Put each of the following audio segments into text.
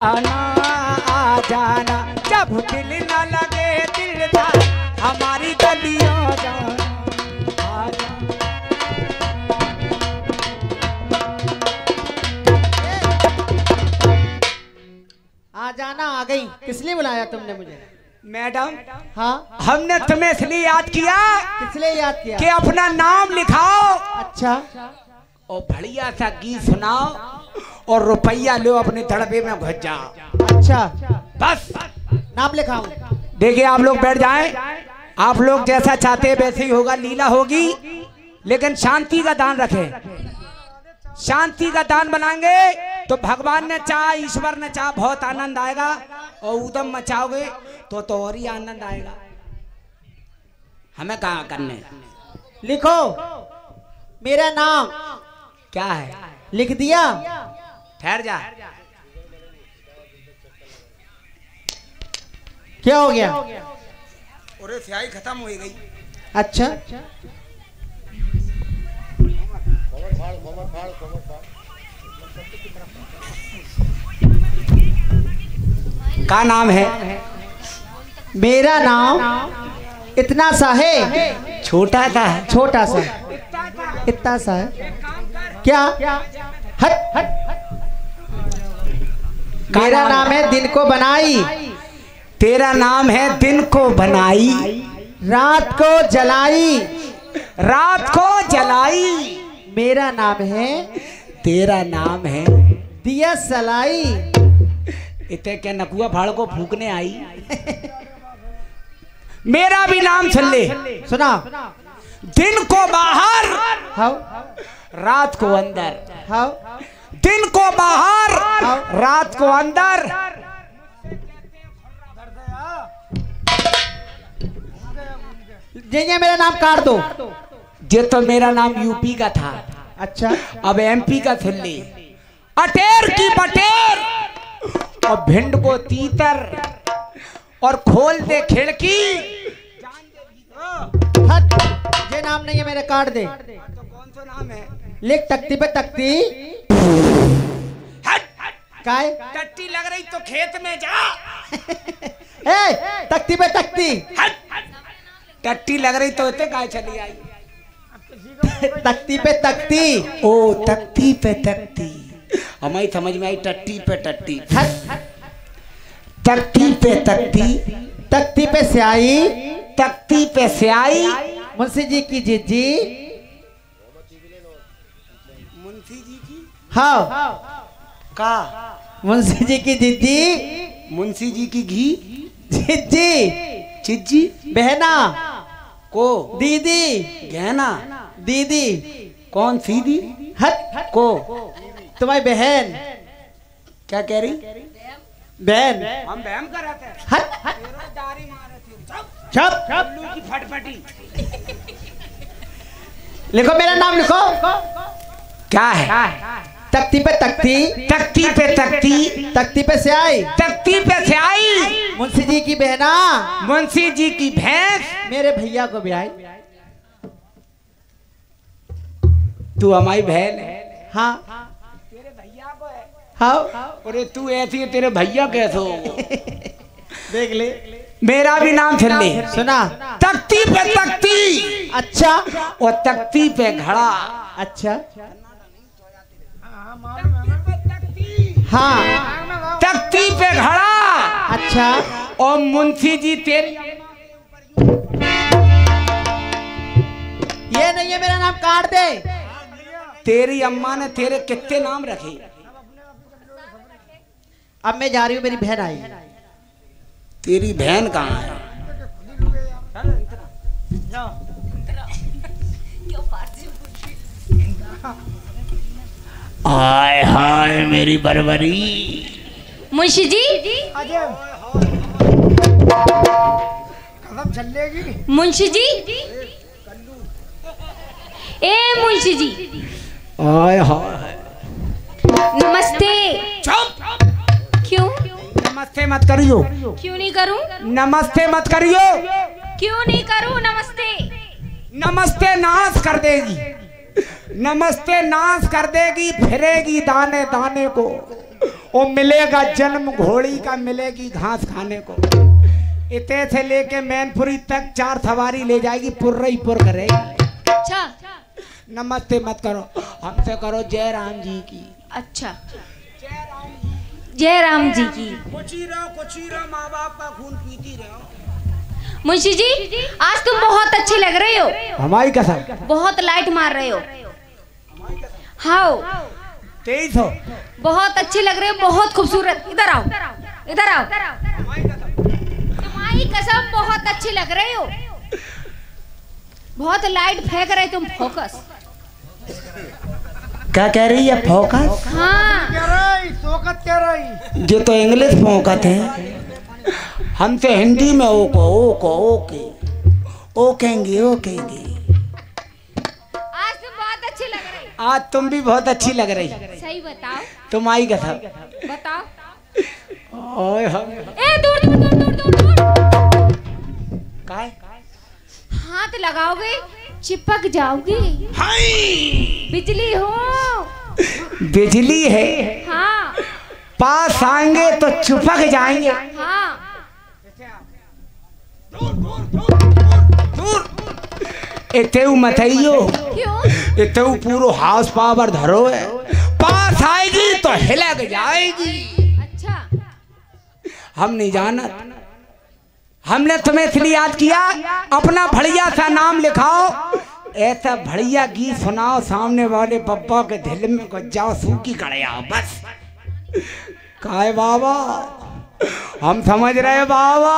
आना आ जाना जब दिल न लगे दिल था हमारी गलियों आ जाना आ गई। किस लिए बुलाया तुमने मुझे? मैडम हाँ? हमने तुम्हें इसलिए याद किया किस लिए याद किया? कि अपना नाम लिखाओ। अच्छा। और बढ़िया सा गीत सुनाओ। और रुपया लो अपने तड़पे में घुस जाओ अच्छा। बस। नाम लिखाऊं देखिए आप लोग बैठ जाएँ। आप लोग जैसा चाहते हैं वैसे ही होगा लीला होगी। लेकिन शांति का दान रखें। शांति का दान बनाएँगे तो भगवान ने चाह ईश्वर ने चाह बहुत आनंद आएगा और उदम मचाओगे तो तो और ही आनंद आएगा। हमें कहा करने लिखो। मेरा नाम। क्या है? लिख दिया। ठहर जा। क्या हो गया? और स्याही खत्म हो गई। अच्छा। का नाम है? मेरा नाम इतना सा है। छोटा सा है। छोटा सा। इतना सा है। क्या? हट। हट मेरा नाम है दिन को बनाई। तेरा नाम है दिन को बनाई। रात को जलाई। रात को जलाई। मेरा नाम है, तेरा नाम है, दिया सलाई। इतने क्या नकुआ फाड़ को फूकने आई? मेरा भी नाम सुन ले सुना। दिन को बाहर। हाउ रात को अंदर। हाउ? दिन को बाहर रात को अंदर। ये मेरा नाम काट दो। ये तो मेरा नाम यूपी का था। अच्छा। अब एमपी का सुन ले अटेर की बटेर। और भिंड को तीतर और खोल दे खिड़की। ये नाम नहीं है मेरे काट दे। तो कौन सा नाम है? लिख तख्ती पे तख्ती। काय? टट्टी लग रही तो खेत में जा। ए तख्ती पे तख्ती। हट। टट्टी लग रही तो इतने काय चली आई। तख्ती पे तख्ती। ओ तख्ती पे तख्ती। हमारी समझ में आई टट्टी पे टट्टी हट। तख्ती पे तख्ती तख्ती पे स्याही। तख्ती पे स्याही। मुंशी जी की जीजी। मुंशी हाँ का? मुंशी जी की जीजी मुंशी जी की घी? जीजी चिज्जी बहना। को? दीदी। गहना? दीदी। कौन? सी दी हट। को? तुम्हारी बहन। क्या कह रही? बहन। हम बहम कराते हैं हट हट। दारी मारे थे सब चुप उल्लू की फटफटी। लिखो मेरा नाम लिखो। क्या है? तख्ती पे तख्ती। तख्ती पे तख्ती। तख्ती पे स्याही। तख्ती पे स्याही। मुंशी जी की बहना मुंशी जी की भैंस। मेरे भैया को ब्याई तू हमारी बहन है। हाँ। तेरे भैया को है। हाँ अरे तू ऐसी है तेरे भैया कैसे हो? देख ले। मेरा भी नाम सुन ले। सुना। तख्ती पे तख्ती। अच्छा। और तख्ती पे घड़ा। अच्छा। हाँ। तख्ती पे घड़ा। अच्छा। और मुंशी जी तेरी ये नहीं है मेरा नाम काट दे। तेरी अम्मा ने तेरे कितने नाम रखे? अब मैं जा रही हूँ मेरी बहन आई। तेरी बहन कहाँ है? हाय हाय मेरी बरबरी मुंशी जी मुंशी जी ए मुंशी जी हाय हाय। नमस्ते। चुप। क्यों? नमस्ते मत करियो। क्यों नहीं करूँ? नमस्ते मत करियो। क्यों नहीं करूँ? नमस्ते। नमस्ते नाश कर देगी। नमस्ते नाश कर देगी फिरेगी दाने दाने को। वो मिलेगा जन्म घोड़ी का मिलेगी घास खाने को। इतने से लेके मैनपुरी तक चार सवारी ले जाएगी पुर्रा ही पुर करेगी। अच्छा। नमस्ते मत करो हमसे करो जय राम जी की। अच्छा। जय राम जी की। कुछ ही रहो कुछ ही रहो माँ बाप का खून पीती रहो। मुंशी जी आज तुम बहुत अच्छे लग रहे हो। हमारी कसम। बहुत लाइट मार रहे हो। हाँ तेईस हो। बहुत अच्छे लग रहे हो बहुत खूबसूरत। इधर आओ इधर आओ। तुम्हारी कसम बहुत अच्छे लग रहे हो। बहुत लाइट फेंक रहे तुम फोकस। क्या कह रही है फोकस? हाँ। रही ये तो इंग्लिश फोकत है। हमसे हिंदी में ओको ओको ओके। ओकेंगे ओकेंगे। आज तुम भी बहुत अच्छी लग रही। सही बताओ। तुम आई कसम बताओ। ओए हम ए दूर दूर दूर दूर दूर दूर। काय? हाथ लगाओगे चिपक जाओगे। बिजली हो। बिजली है। हाँ। पास आएँगे तो चिपक जाएँगे। हाँ। दूर, दूर, दूर, इतेऊ मतइयो क्यों? इतेऊ पूरो हाउस पावर धरो है। पास आएगी तो हिलक जाएगी। अच्छा। हम नहीं जाना हमने तुम्हें इसलिए याद किया अपना बढ़िया सा नाम लिखाओ। ऐसा बढ़िया गीत सुनाओ सामने वाले पप्पा के दिल में को जाओ सूखी कड़िया बस। काय बाबा हम समझ रहे बाबा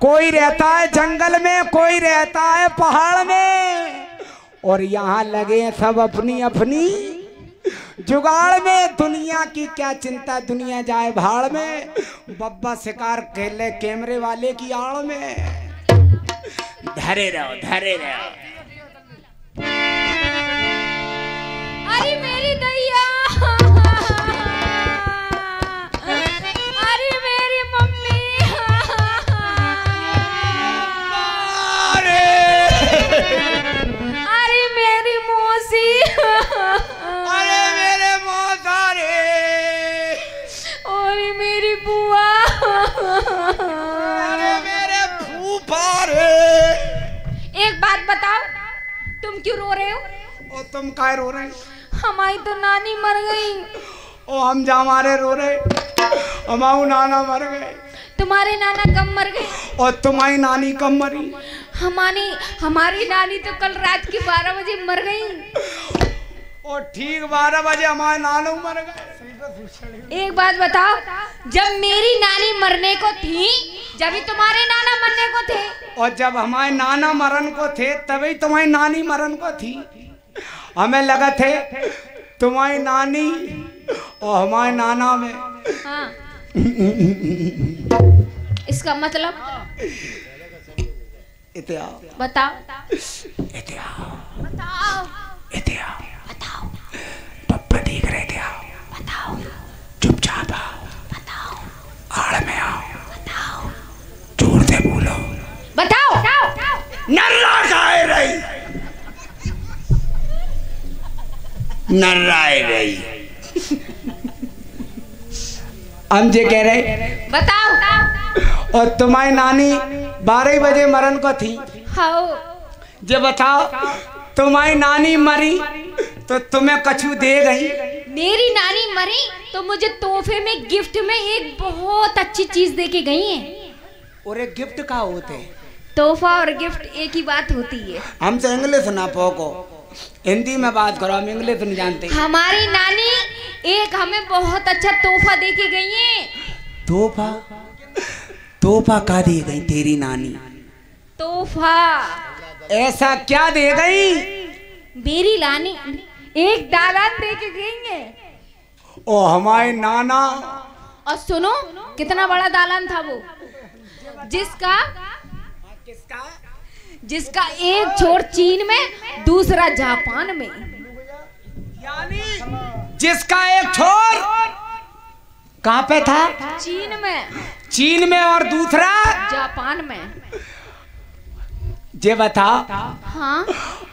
कोई रहता है जंगल में कोई रहता है पहाड़ में। और यहाँ लगे हैं सब अपनी अपनी। जुगाड़ में दुनिया की क्या चिंता, दुनिया जाए भाड़ में। बब्बा शिकार खेले कैमरे वाले की आड़ में। धरे रहो धरे रहो। तुम काय रो रहे हमारी तो नानी मर गई। ओ हम जा हमारे रो रहे। हमाऊ नाना मर गए। तुम्हारे नाना कब मर गए? और तुम्हारी नानी कब मरी? हमारी हमारी नानी तो कल रात की बारह बजे मर गई। और ठीक बारह बजे हमारे नानू मर गए। एक बात बताओ जब मेरी नानी मरने को थी जब ही तुम्हारे नाना मरने को थे। और जब हमारे नाना मरण को थे तभी तुम्हारी नानी मरण को थी। हमें लगा थे तुम्हारी नानी और हमारे नाना में। हाँ। इसका मतलब? इतिहास। बताओ। इतिहास। बताओ। इतिहास। बताओ नर्राए रही हम जे कह रहे बताओ। और तुम्हारी नानी बारह बजे मरण को थी। हाँ जे बताओ तुम्हारी नानी मरी तो तुम्हें कछु दे गई? मेरी नानी मरी तो मुझे तोहफे में गिफ्ट में एक बहुत अच्छी चीज़ दे के गई है। और एक गिफ्ट का होते हैं। तोहफा और गिफ्ट एक ही बात होती है। हमसे इंग्लिश ना पोको हिंदी में बात करो हम इंग्लिश नहीं जानते। हमारी नानी एक हमें बहुत अच्छा तोहफा दे के गई है। तोहफा? तोहफा का दे गई तेरी नानी? तोहफा। ऐसा क्या दे गई? मेरी नानी एक दालान दे के गई है। ओ हमारे नाना। और सुनो कितना बड़ा दालान था वो। जिसका किसका? जिसका एक छोर चीन में दूसरा जापान में। यानी जिसका एक छोर कहाँ पे था? चीन में। चीन में और दूसरा? जापान में। जे बता हाँ।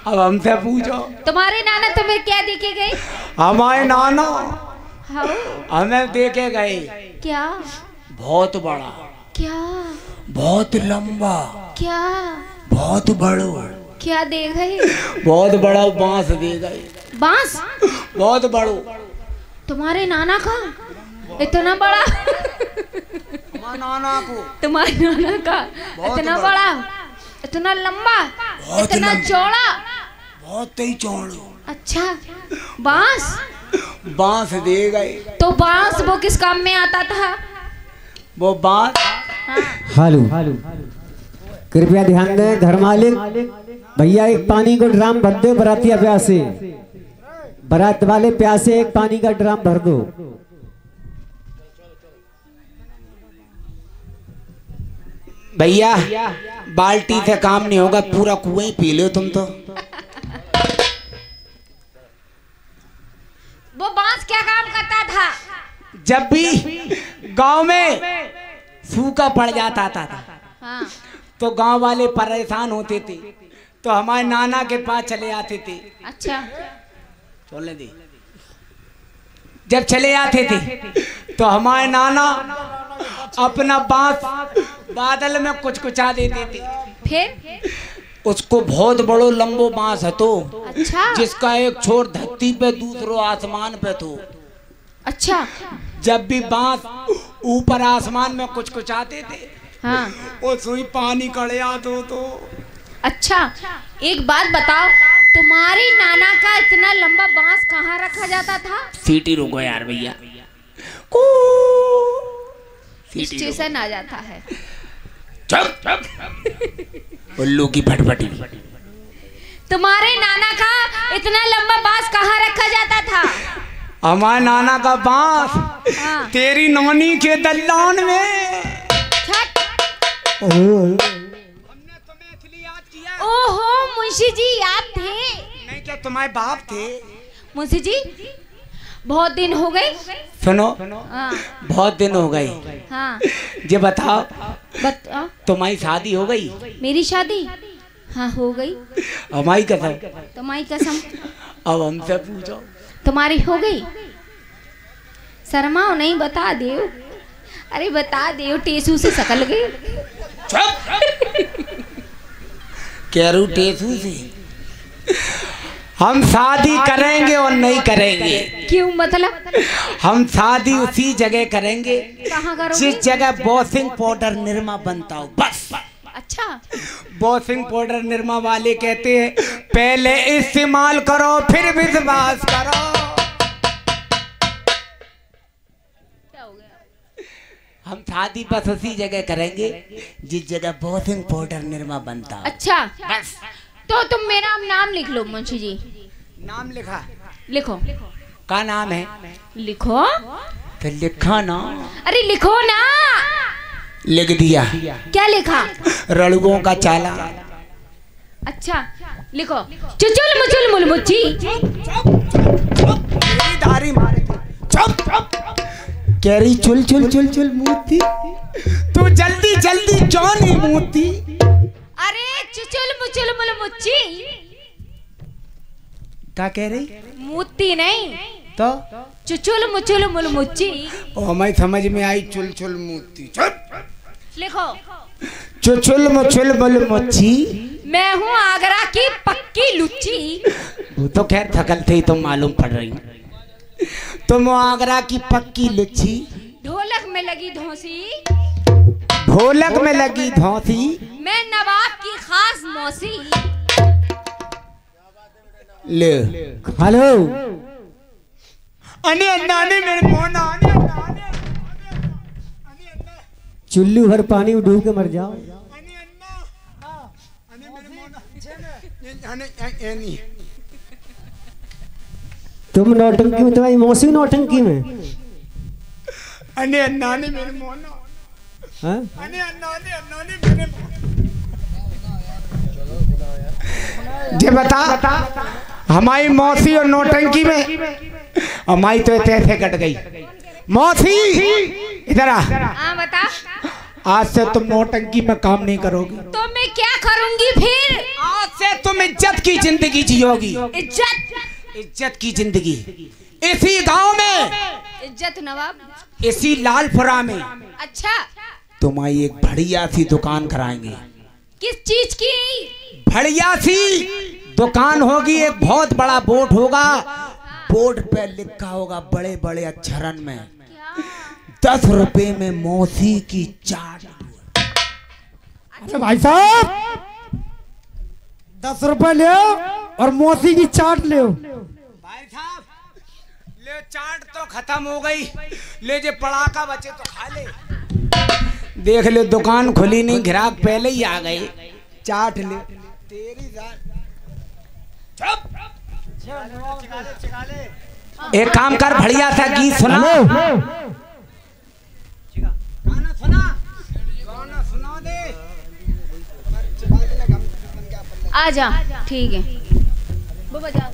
अब हमसे पूछो। तुम्हारे नाना तुम्हें क्या देखे गए? हमारे नाना हाँ हमें देखे गए। क्या? बहुत बड़ा। क्या? बहुत लंबा। क्या? बहुत बड़ो क्या दे गए बहुत बड़ा बाँस दे गए बाँस? बहुत बड़ो तुम्हारे नाना का? इतना बड़ा? नाना को। तुम्हारे नाना का? इतना बड़ा। बड़ा? इतना लंबा? इतना चौड़ा? बहुत ही चौड़ो। अच्छा। बाँस? बाँस दे गए तो बाँस वो किस काम में आता था? वो बाँस। हाँ। हालू। कृपया ध्यान दें घर मालिक भैया एक पानी को ड्राम भर दो बरातिया प्यासे बारात वाले प्यासे एक पानी का ड्राम भर दो। भैया बाल्टी से काम नहीं होगा पूरा कुएँ ही पी लो तुम तो। वो बाँस क्या काम करता था? जब भी गाँव में सूखा पड़ जाता था हाँ। तो गाँव वाले परेशान होते थे। तो हमारे नाना के पास चले आते थे। अच्छा। दे। जब चले आते थे तो हमारे नाना अपना बाँस बादल में कुछ कुचा देते थे। फिर? उसको बहुत बड़ो लंबो बाँस है तो अच्छा। जिसका एक छोर धरती पे दूसरो आसमान पे तो अच्छा। जब भी बाँस ऊपर आसमान में कुछ कुछ आते थे हाँ। वो सुई पानी कड़िया तो तो। अच्छा एक बात बताओ तुम्हारी नाना का इतना लंबा बाँस कहाँ रखा जाता था? सीटी रुको यार भैया। कू। सीटी रुको। स्टेशन आ जाता है। चुप चुप उल्लू की फटफटी। तुम्हारे नाना का इतना लंबा बाँस कहाँ रखा जाता था? हमारे नाना का बाँस। हाँ। तेरी नानी के दल्लान में। हमने तुम्हें इसलिए याद किया। ओहो मुंशी जी आप थे। नहीं क्या तुम्हारे बाप थे? मुंशी जी बहुत दिन हो गए। सुनो हाँ। बहुत दिन हो गए। हाँ। ये बताओ बता तुम्हारी शादी हो गई? मेरी शादी? हाँ हो गई। हमारी कसम। तुम्हारी कसम। अब हमसे पूछो। तुम्हारी हो गई? शर्माओ नहीं बता दे अरे बता दे टेसू से सकल गई। चुप कैरू टेसू से। हम शादी करेंगे और नहीं करेंगे। क्यों? मतलब? हम शादी उसी जगह करेंगे जिस जगह बॉसिंग पाउडर निरमा बनता हो बस। अच्छा। बॉसिंग पाउडर निरमा वाले कहते हैं पहले इस्तेमाल करो फिर विश्वास करो। क्या हो गया? हम शादी बस उसी जगह करेंगे जिस जगह बहुत पाउडर निरमा बनता। हो अच्छा। बस। तो तुम मेरा नाम लिख लो मुंशी जी। नाम लिखा। लिखो। का नाम है? लिखो। तो लिखा ना। अरे लिखो ना। लिख दिया। क्या लिखा? रड़ुओं का चाला। अच्छा लिखो। चुचुल मुचुल मुलमुच्ची। मेरी दाढ़ी मारे थे। चुप। कह रही चुल चुल चुल चुल मूर्ति तू जल्दी जल्दी क्यों नहीं मूर्ति अरे चुचुल मुचुल मुलमुच्ची। क्या कह रही? मूर्ति नहीं। तो? चुचुल मुचुल मुलमुच्ची। ओ हमें समझ में आई चुल चुल मूर्ति चुप। लिखो। चुचुल मुचुल बुल मुच्छी मैं हूँ आगरा की पक्की लुच्ची। वो तो खैर थकल थे तुम मालूम पड़ रही। तुम आगरा की पक्की लुच्छी ढोलक में लगी धोसी ढोलक में लगी धोसी मैं नवाब की खास मौसी ले हेलो अने अन्ना ने मेरे मोना अने अन्ना चुल्लू भर पानी में डूब के मर जाओ अने अन्ना हाँ, अने मेरे मोना अने तुम नौटंकी में तुम्हारी मौसी नौटंकी में। अने अन्ना ने मेरे मोना हाँ? अने अन्ना ने अन्ना ने मेरे जे बता हमारी मौसी और नौटंकी में हमारी तो ऐसे कट गई। मौसी इधर आ। हाँ बता। आज से तुम नौटंकी में काम नहीं करोगी। तो मैं क्या करूँगी फिर? आज से तुम इज़्ज़त की ज़िंदगी जियोगी। इज़्ज़त? इज़्ज़त की ज़िंदगी। इसी गाँव में। इज़्ज़त नवाब। इसी लालपुरा में। अच्छा। तुम्हारी एक बढ़िया सी दुकान कराएँगे। किस चीज़ की? बढ़िया सी दुकान होगी एक बहुत बड़ा बोर्ड होगा। बोर्ड पे लिखा होगा बड़े बड़े अक्षरन में। दस रुपए में मौसी की चाट। अरे भाई साहब! दस रुपए ले और मोती की चाट ले भाई साहब ले चाट तो खत्म हो गई ले जे पड़ाका बचे तो खा ले। देख ले दुकान खुली नहीं ग्राहक पहले ही आ गए। चाट ले। तेरी चुप। एक काम कर बढ़िया सा गीत सुना। आ जा ठीक है। वो बजा